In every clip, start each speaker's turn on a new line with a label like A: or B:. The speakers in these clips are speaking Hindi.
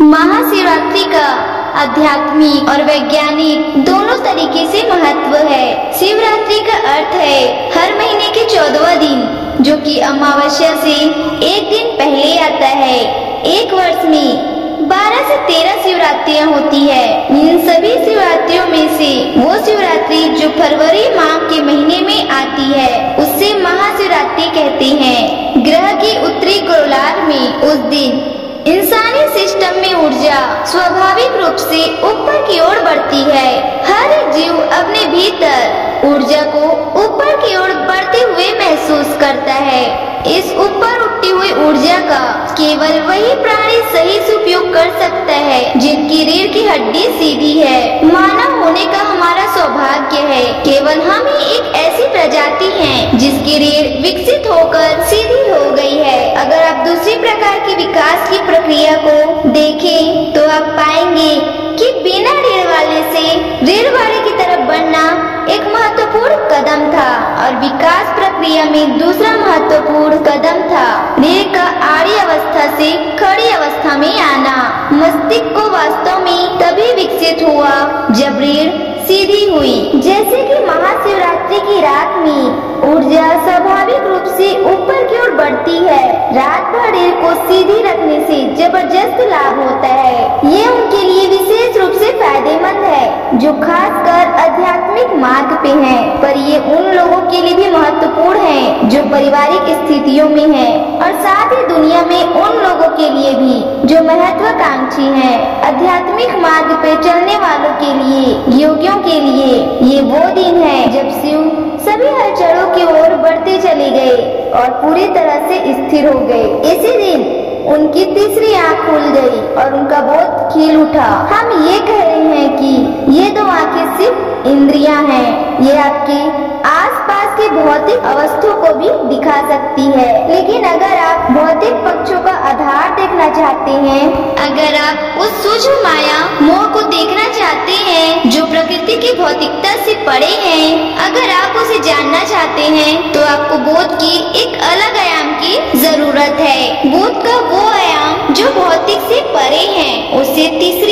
A: महाशिवरात्रि का आध्यात्मिक और वैज्ञानिक दोनों तरीके से महत्व है। शिवरात्रि का अर्थ है हर महीने के चौदवा दिन, जो कि अमावस्या से एक दिन पहले आता है। एक वर्ष में 12 से 13 शिवरात्रियाँ होती है। इन सभी शिवरात्रियों में से वो शिवरात्रि जो फरवरी माह के महीने में आती है उससे महाशिवरात्रि कहते हैं। ग्रह की उत्तरी गोलार्ध में उस दिन इंसानी सिस्टम में ऊर्जा स्वाभाविक रूप से ऊपर की ओर बढ़ती है। हर जीव अपने भीतर ऊर्जा को ऊपर की ओर बढ़ते हुए महसूस करता है। इस ऊपर उठती हुई ऊर्जा का केवल वही प्राणी सही से उपयोग कर सकता है, जिनकी रीढ़ की हड्डी सीधी है। मानव होने का हमारा सौभाग्य है। केवल हम ही एक ऐसी प्रजाति हैं और विकास प्रक्रिया में दूसरा महत्वपूर्ण कदम था। रीढ़ का आड़ी अवस्था से खड़ी अवस्था में आना। मस्तिष्क को वास्तव में तभी विकसित हुआ जब रीढ़ सीधी हुई। जैसे कि महाशिवरात्रि की रात में ऊर्जा स्वाभाविक रूप से ऊपर की ओर बढ़ती है। रात भर रीढ़ को सीधी रखने से ज़बरदस्त लाभ होता है। ये उनके लिए विशेष रूप से फ़ायदेमंद है, जो मार्ग पे हैं, पर ये उन लोगों के लिए भी महत्वपूर्ण है जो पारिवारिक स्थितियों में हैं और साथ ही दुनिया में उन लोगों के लिए भी जो महत्वाकांक्षी हैं। आध्यात्मिक मार्ग पे चलने वालों के लिए योगियों के लिए ये वो दिन है जब शिव सभी हलचलों की ओर बढ़ते चले गए और पूरी तरह से स्थिर हो गए। इसी दिन उनकी तीसरी आँख खुल गई और उनका बोध खिल उठा। हम ये कह रहे हैं कि ये दो आँखें सिर्फ़ इंद्रियाँ हैं। ये आपके आसपास के भौतिक अवस्थों को भी दिखा सकती है। लेकिन अगर आप भौतिक पक्षों का आधार देखना चाहते हैं, अगर आप उस सूक्ष्म माया मोह को देखना चाहते हैं, जो प्रकृति की भौतिकता से पड़े हैं, अगर आप उसे जानना चाहते हैं तो आपको बोध की एक अलग आयाम की ज़रूरत है। बोध का वो आयाम जो भौतिक से परे है, उसे तीसरी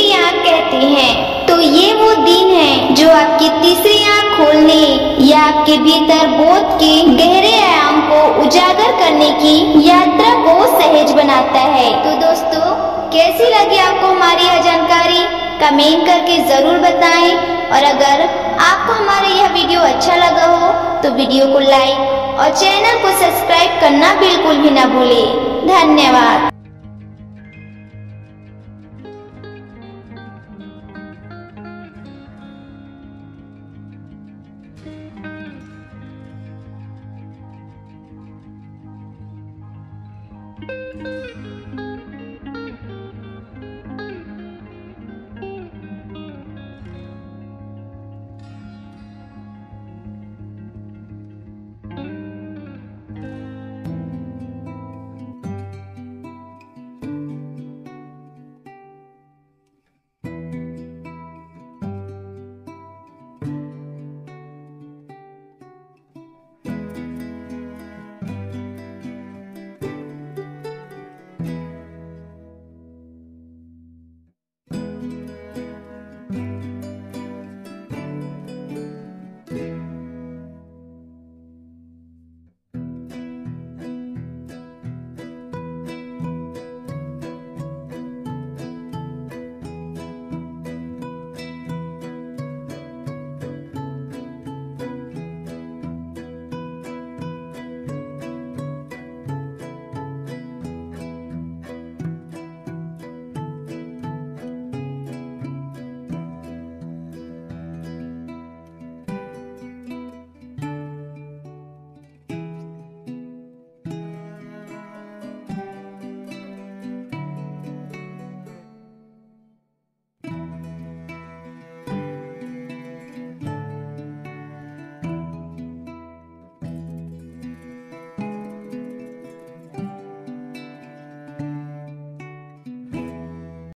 A: खोलने या आपके भीतर बोध के गहरे आयाम को उजागर करने की यात्रा को सहज बनाता है। तो दोस्तों, कैसी लगी आपको हमारी यह जानकारी? कमेंट करके ज़रूर बताएँ। और अगर आपको हमारा यह वीडियो अच्छा लगा हो तो वीडियो को लाइक और चैनल को सब्सक्राइब करना बिल्कुल भी ना भूलें। धन्यवाद।